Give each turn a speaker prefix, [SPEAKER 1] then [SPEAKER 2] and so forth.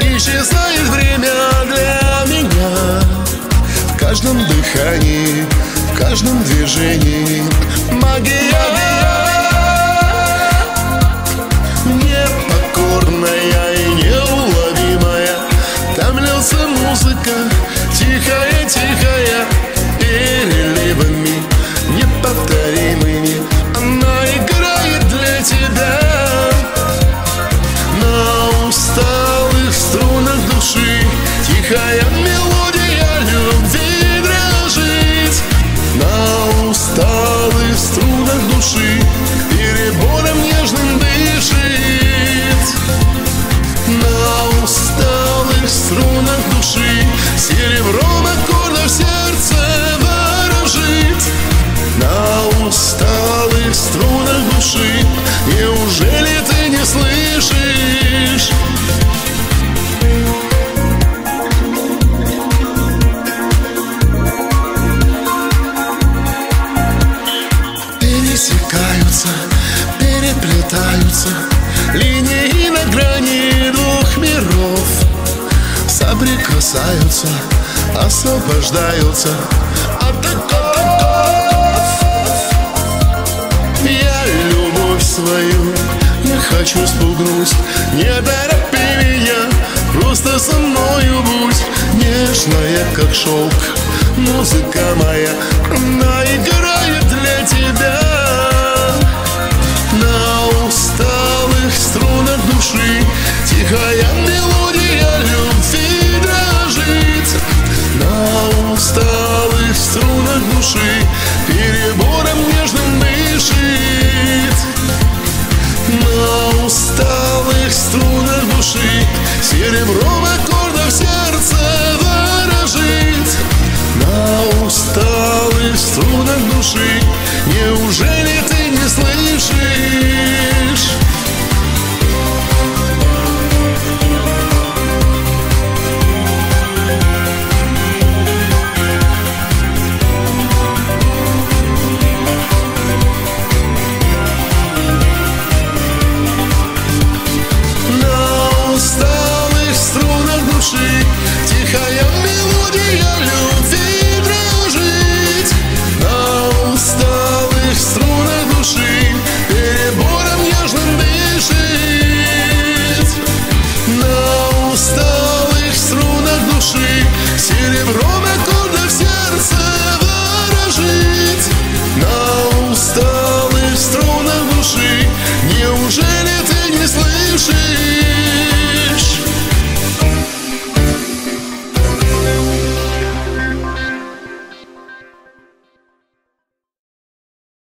[SPEAKER 1] Исчезает время для меня. В каждом дыхании, в каждом движении Магия. Непокорная и неуловимая. Там льется музыка, тихая, тихая. Тихая мелодия любви дрожит На усталых струнах души Перебором нежным дышит. На усталых струнах души Серебром переплетаются Линии на грани двух миров. Соприкасаются, освобождаются от оков Я любовь свою не хочу спугнуть Не торопи меня, просто со мною будь Нежная, как шелк, музыка моя Она струнах души Серебром аккордов сердце души Тихая мелодия любви дружить. На усталых струнах души Перебором нежным дышит На усталых струнах души Серебром аккордов сердце ворожит На усталых струнах души Неужели ты не слышишь?